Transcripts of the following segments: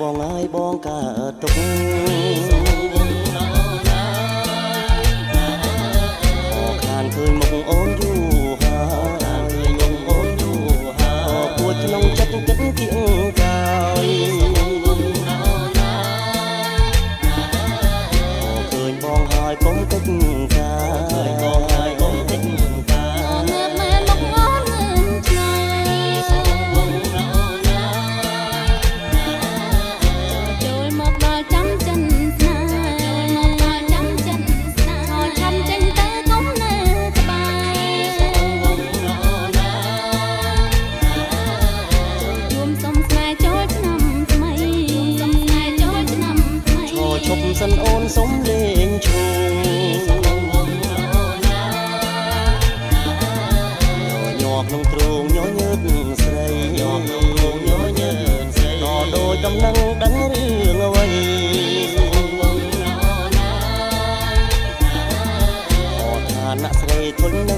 បងហើយបងកើតទុក នសុំលេងឈូងញ័រក្នុងទ្រូងញយឺតស្រីញ័រក្នុងទ្រូងញយឺតស្រីក៏ដូចកំណឹងដឹងរឿងអ្វីឋានៈស្រីធុននឹង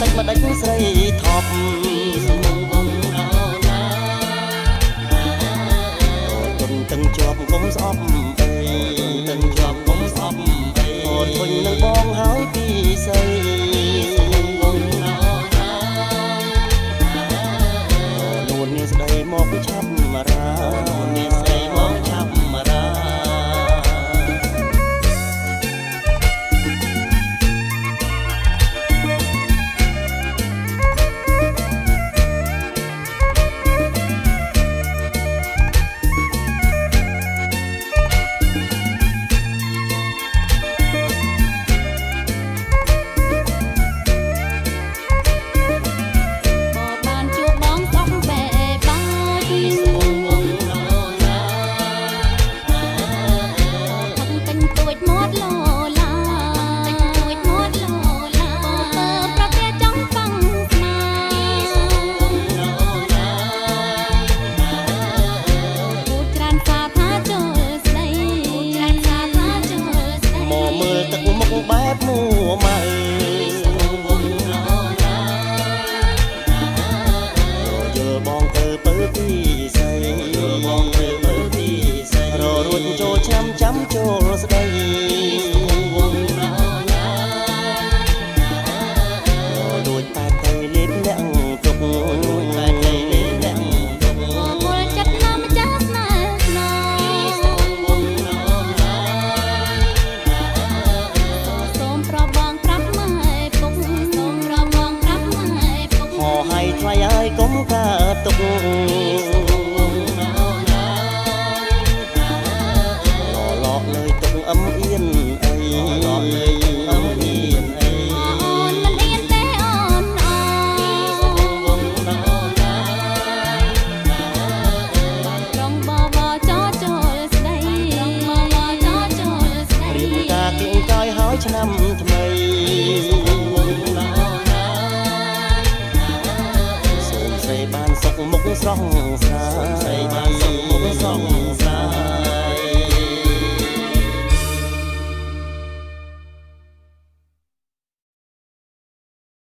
តិចម្ដេចស្រីថប់សំងវងរណាទុនតឹងជាប់គុំស្អប់អីតឹងជាប់គុំស្អប់អីអូនវិញនឹងបងហើយពីស្រីសំងវងរណានួននេះស្ដីមកជា mát mùa at akong